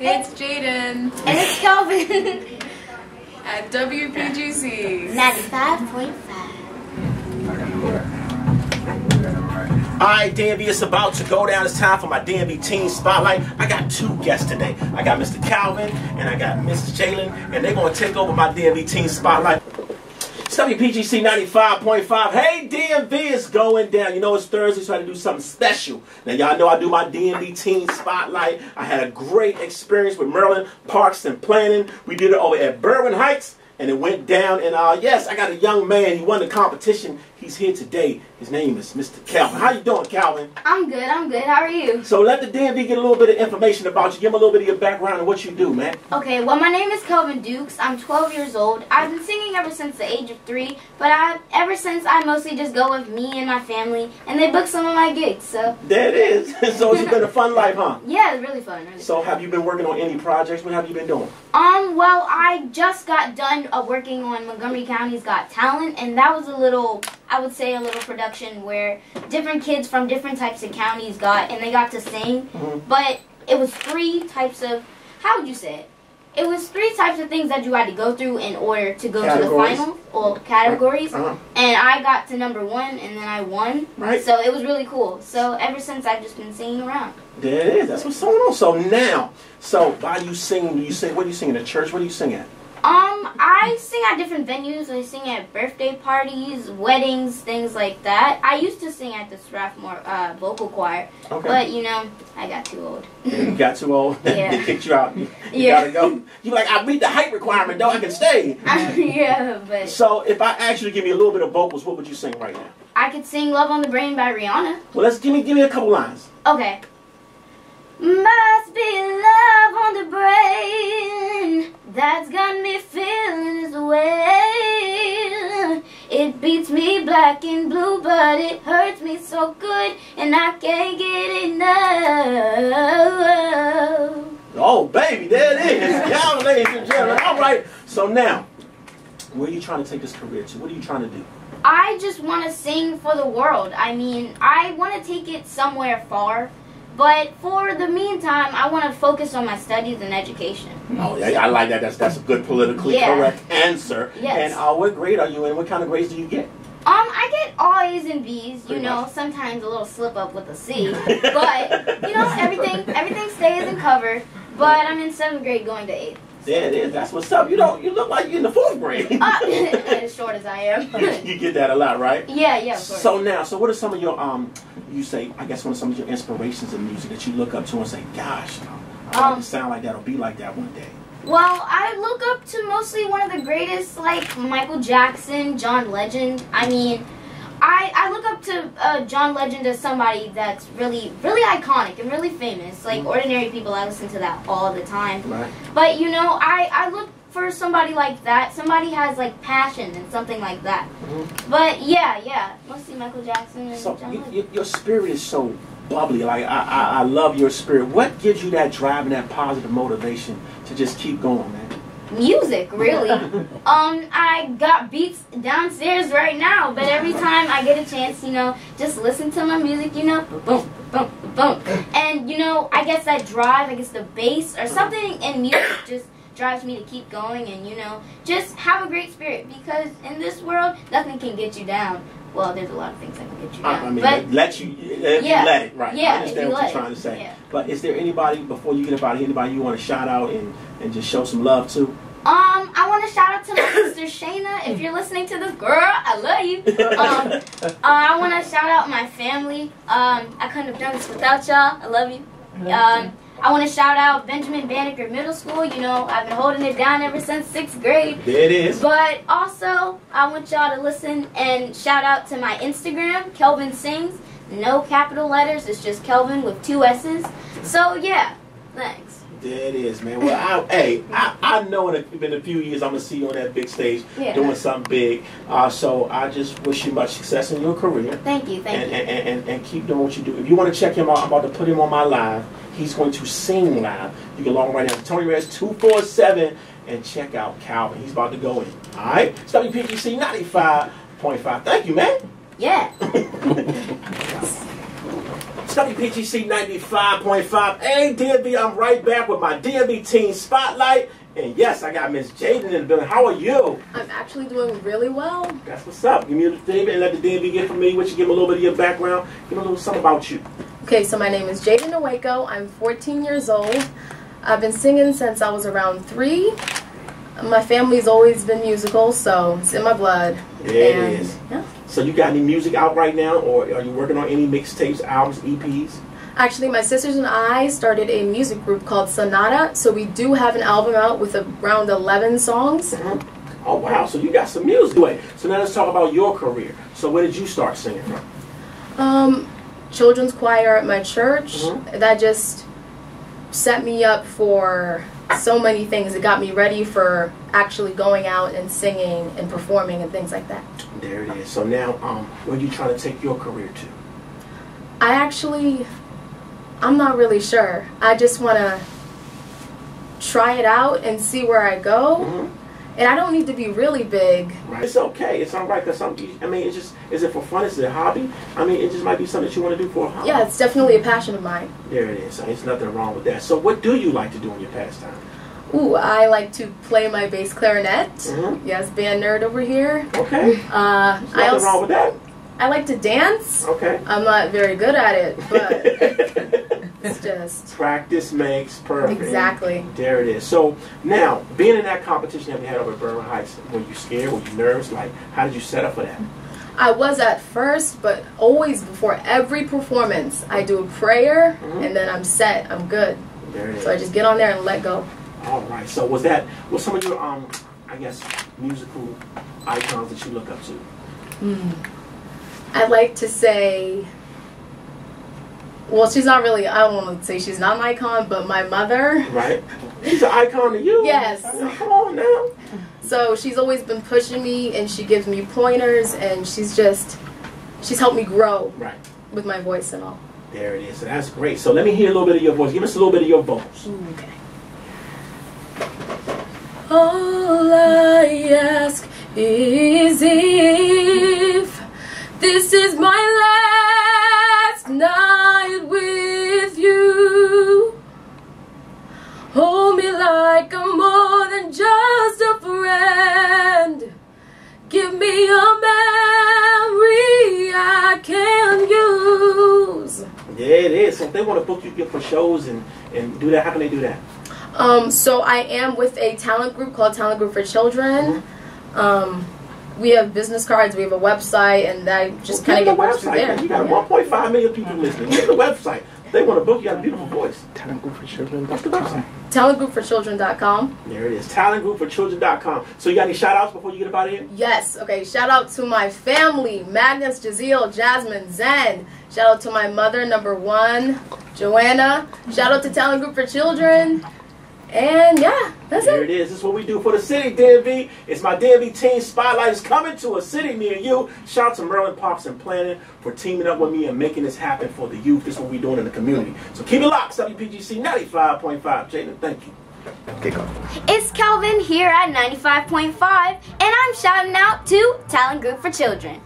It's Jaiden And it's Kelvin. at WPGC. 95.5. All right, DMV, it's about to go down. It's time for my DMV Teen Spotlight. I got two guests today. I got Mr. Kelvin and I got Mrs. Jalen, and they're going to take over my DMV Teen Spotlight. WPGC 95.5. Hey, DMV is going down. You know, it's Thursday, so I had to do something special. Now, y'all know I do my DMV Teen Spotlight. I had a great experience with Maryland Parks and Planning. We did it over at Berwyn Heights, and it went down. And uh, yes, I got a young man. He won the competition. He's here today. His name is Mr. Kelvin. How you doing, Kelvin? I'm good, I'm good. How are you? So let the DMV get a little bit of information about you. Give them a little bit of your background and what you do, man. Okay, well, my name is Kelvin Dukes. I'm 12 years old. I've been singing ever since the age of three, but I ever since I mostly just go with me and my family, and they book some of my gigs. So There it is. so it's been a fun life, huh? yeah, it's really fun. Really So have you been working on any projects? What have you been doing? Um, well, I just got done uh, working on Montgomery County's Got Talent, and that was a little, I would say, a little production where different kids from different types of counties got, and they got to sing. Mhm. But it was three types of, how would you say it? It was three types of things that you had to go through in order to go to the final or categories. Uh-huh. And I got to number one, and then I won. Right. So it was really cool. So ever since, I've just been singing around. There it is. That's what's going on. So now, so why do you sing? Do you sing? What do you sing in the church? What do you sing at? Um, I sing at different venues. I sing at birthday parties, weddings, things like that. I used to sing at the Strathmore uh, vocal choir, Okay. but you know, I got too old. you got too old. Yeah. they kicked you out. You, you Yeah. gotta go. You're like I meet the height requirement, though. I can stay. yeah, but So if I asked you to give me a little bit of vocals, what would you sing right now? I could sing "Love on the Brain" by Rihanna. Well, let's give me give me a couple lines. Okay. Must be love on the brain that's got me feeling this way. It beats me black and blue, but it hurts me so good, and I can't get enough. Oh, baby, there it is. Y'all, ladies and gentlemen. All right. So now, where are you trying to take this career to? What are you trying to do? I just want to sing for the world. I mean, I want to take it somewhere far, but for the meantime, I want to focus on my studies and education. Oh, yeah, I like that. That's that's a good politically Yeah. correct answer. Yes. And uh, what grade are you in? What kind of grades do you get? Um, I get all A's and B's. You Pretty know, much. sometimes a little slip up with a C, but you know, everything everything stays and covered. But I'm in seventh grade, going to eighth. There it is. That's what's up. You don't. You look like you're in the fourth grade. Uh, as short as I am. you get that a lot, right? yeah, yeah, of course. So now, so what are some of your um? You say, I guess, one of some of your inspirations in music that you look up to and say, "Gosh, I want Um, to sound like that or be like that one day." Well, I look up to mostly one of the greatest, like Michael Jackson, John Legend. I mean, I, I look up to uh, John Legend as somebody that's really, really iconic and really famous. Like ordinary people, I listen to that all the time. Right. But you know, I, I look for somebody like that. Somebody has like passion and something like that. Mhm. But yeah, yeah, mostly Michael Jackson and So John you, you, your spirit is so bubbly. Like I, I, I love your spirit. What gives you that drive and that positive motivation to just keep going, man? Music, really. um, I got beats downstairs right now, but every time I get a chance, you know, just listen to my music, you know, boom, boom, boom. And, you know, I guess that drive, I guess the bass or something in music just drives me to keep going and, you know, just have a great spirit because in this world, nothing can get you down. Well, there's a lot of things that can get you down. I mean, but let you let, Yeah. let it right. Yeah, I understand you what you're it. trying to say. Yeah. But is there anybody before you get up out of here, anybody you want to shout out and, and just show some love to? Um, I want to shout out to my sister Shayna. If you're listening to this, girl, I love you. Um, uh, I want to shout out my family. Um, I couldn't have done this without y'all. I love you. Um, I want to shout out Benjamin Banneker Middle School. You know, I've been holding it down ever since sixth grade. There it is. But also, I want y'all to listen and shout out to my Instagram, Kelvin Sings. No capital letters, it's just Kelvin with two S's. So, yeah, thanks. There it is, man. Well, I, hey, I, I know in a, in a few years I'm gonna see you on that big stage Yeah. doing something big. Uh, so I just wish you much success in your career. Thank you, thank and, you. and, and, and, and keep doing what you do. If you want to check him out, I'm about to put him on my live. He's going to sing live. You can log on right now Tony Redz 247 and check out Kelvin. He's about to go in. All right? It's WPGC 95.5. Thank you, man. Yeah. WPGC 95.5. Hey, DMV, I'm right back with my DMV Teen Spotlight. And yes, I got Miss Jaiden in the building. How are you? I'm actually doing really well. That's what's up. Give me a David and let the DMV get familiar with you. Give me a little bit of your background. Give me a little something about you. Okay, so my name is Jaiden Awako. I'm 14 years old. I've been singing since I was around three. My family's always been musical, so it's in my blood. It and, is. Yeah. So you got any music out right now, or are you working on any mixtapes, albums, EPs? Actually, my sisters and I started a music group called Sonata, so we do have an album out with around 11 songs. Oh wow! So you got some music. Wait. So now let's talk about your career. So where did you start singing from? Um, children's choir at my church. Mhm. That just set me up for so many things. It got me ready for actually going out and singing and performing and things like that. There it is. So now, um, where you trying to take your career to? I actually, I'm not really sure. I just want to try it out and see where I go. Mhm. And I don't need to be really big. Right. It's okay. It's all right. Cause some, I mean, it's just, is it for fun? Is it a hobby? I mean, it just might be something that you want to do for a hobby. Yeah, it's definitely a passion of mine. There it is. So there's nothing wrong with that. So what do you like to do in your pastime? Ooh, I like to play my bass clarinet. Mhm. Yes, band nerd over here. Okay. Uh, There's I nothing also wrong with that. I like to dance. Okay. I'm not very good at it, but it's just Practice makes perfect. exactly. There it is. So now, being in that competition that we had over at Heights, were you scared? Were you nervous? Like, how did you set up for that? I was at first, but always before every performance, I do a prayer Mhm. and then I'm set. I'm good. There it is. So I just get on there and let go. All right. So was that was some of your um, I guess musical icons that you look up to? I like to say, well, she's not really. I don't want to say she's not an icon, but my mother. Right. She's an icon to you. Yes. Come on now. So she's always been pushing me, and she gives me pointers, and she's just, she's helped me grow Right. with my voice and all. There it is. So that's great. So let me hear a little bit of your voice. Give us a little bit of your vocals. Okay. All I ask is if this is my like I'm more than just a friend. Give me a memory I can use. Yeah, it is. So if they want to book you for shows and, and do that, how can they do that? Um, so I am with a talent group called Talent Group for Children. Um, we have business cards, we have a website, and I just Well, kind of get the website. there. You got Yeah. 1.5 million people listening. Give the website. They want a book you. You got a beautiful voice. Talent Group for Children. What's the website? Talentgroupforchildren.com. There it is. Talentgroupforchildren.com. So you got any shout outs before you get about out of here? Yes, okay, shout out to my family, Magnus, Jazeel, Jasmine, Zen. Shout out to my mother, number one, Joanna. Shout out to Talent Group for Children. And yeah, that's There it. it is. This is what we do for the city, DMV. It's my DMV Teen Spotlight. It's coming to a city near you. Shout out to Maryland Parks and Planning for teaming up with me and making this happen for the youth. This is what we're doing in the community. So keep it locked. WPGC 95.5. Jaiden, thank you. Kick off. It's Kelvin here at 95.5, and I'm shouting out to Talent Group for Children.